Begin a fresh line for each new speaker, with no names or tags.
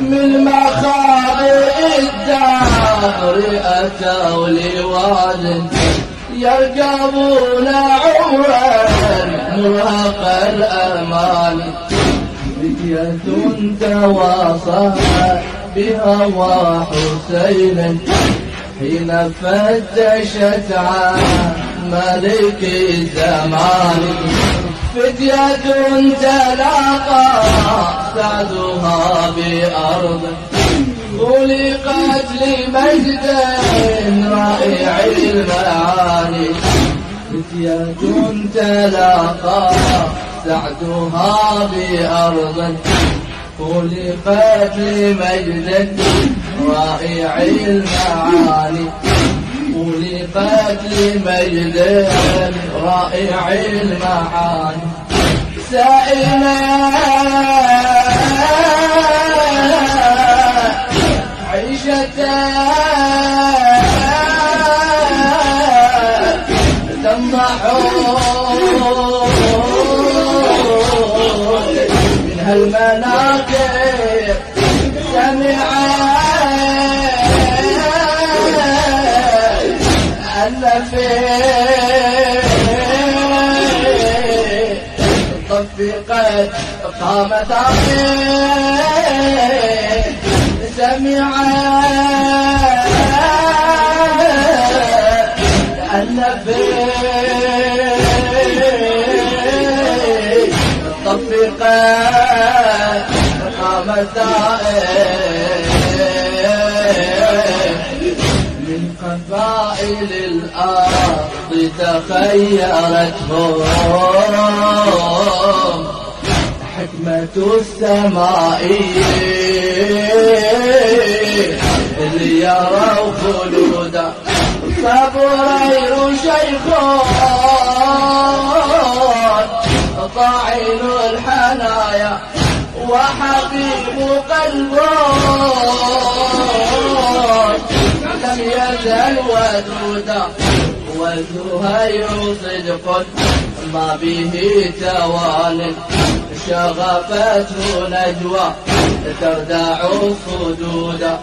من مخابئ الدهر أتوا لواد يركبون عمرا مرهق الأمان بكية تواصلت بهوى حسين حين فتشت عن ملك الزمان. فدية تلاقى سعدها بأرض خلقت لمجد رائع المعاني. فتية تلاقى سعدها بأرض. خلقت لمجد رائع المعاني. خلقت لمجد رائع المعاني. سائلة عيشة تمحون من هالمناكب سمعت أن طفقت قامت سمعت أن طفقت قامت قبائل الأرض تخيرتهم حكمة السماء. يروا خلودا فبرير شيخ طاعن الحنايا وحقيق قلبه لم يزل ودودا وزهير صدق ما به توان شغفته نجوى تردع صدودا.